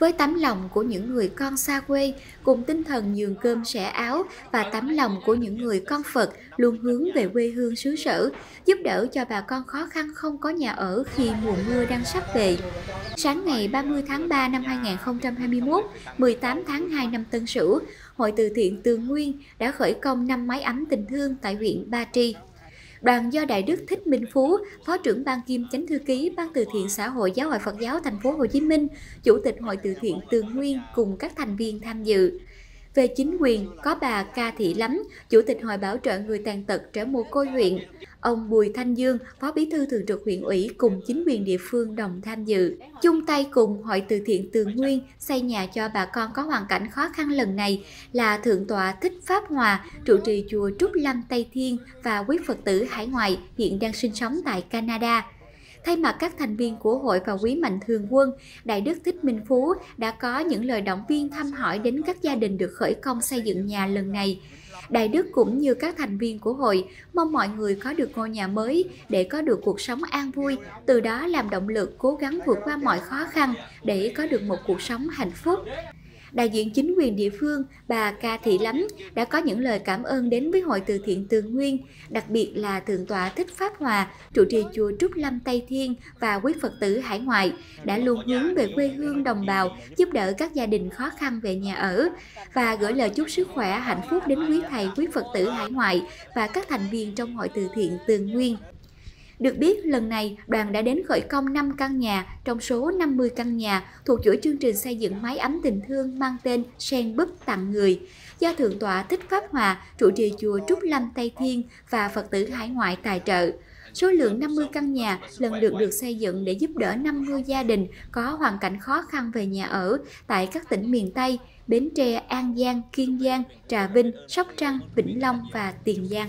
Với tấm lòng của những người con xa quê, cùng tinh thần nhường cơm sẻ áo và tấm lòng của những người con Phật luôn hướng về quê hương xứ sở, giúp đỡ cho bà con khó khăn không có nhà ở khi mùa mưa đang sắp về. Sáng ngày 30 tháng 3 năm 2021, 18 tháng 2 năm Tân Sửu, Hội từ thiện Tường Nguyên đã khởi công năm máy ấm tình thương tại huyện Ba Tri đoàn do Đại Đức Thích Minh Phú, Phó trưởng ban kiêm chánh thư ký Ban từ thiện xã hội Giáo hội Phật giáo thành phố Hồ Chí Minh, Chủ tịch Hội từ thiện Tường Nguyên cùng các thành viên tham dự. Về chính quyền, có bà Ca Thị Lắm, Chủ tịch Hội Bảo trợ Người Tàn tật trẻ mồ côi huyện, ông Bùi Thanh Dương, Phó Bí thư Thường trực huyện ủy cùng chính quyền địa phương đồng tham dự. Chung tay cùng Hội từ thiện Tường Nguyên xây nhà cho bà con có hoàn cảnh khó khăn lần này là Thượng tọa Thích Pháp Hòa, trụ trì chùa Trúc Lâm Tây Thiên và quý Phật tử hải ngoại hiện đang sinh sống tại Canada. Thay mặt các thành viên của hội và quý mạnh thường quân, Đại Đức Thích Minh Phú đã có những lời động viên thăm hỏi đến các gia đình được khởi công xây dựng nhà lần này. Đại Đức cũng như các thành viên của hội mong mọi người có được ngôi nhà mới để có được cuộc sống an vui, từ đó làm động lực cố gắng vượt qua mọi khó khăn để có được một cuộc sống hạnh phúc đại diện chính quyền địa phương, bà Ca Thị Lắm đã có những lời cảm ơn đến với Hội từ thiện Tường Nguyên, đặc biệt là Thượng tọa Thích Pháp Hòa, trụ trì chùa Trúc Lâm Tây Thiên và quý Phật tử hải ngoại đã luôn hướng về quê hương đồng bào, giúp đỡ các gia đình khó khăn về nhà ở và gửi lời chúc sức khỏe, hạnh phúc đến quý thầy, quý Phật tử hải ngoại và các thành viên trong Hội từ thiện Tường Nguyên. Được biết, lần này đoàn đã đến khởi công 5 căn nhà trong số 50 căn nhà thuộc chuỗi chương trình xây dựng mái ấm tình thương mang tên Sen Búp tặng người do Thượng tọa Thích Pháp Hòa, trụ trì chùa Trúc Lâm Tây Thiên và Phật tử hải ngoại tài trợ. Số lượng 50 căn nhà lần lượt được xây dựng để giúp đỡ 50 gia đình có hoàn cảnh khó khăn về nhà ở tại các tỉnh miền Tây, Bến Tre, An Giang, Kiên Giang, Trà Vinh, Sóc Trăng, Vĩnh Long và Tiền Giang.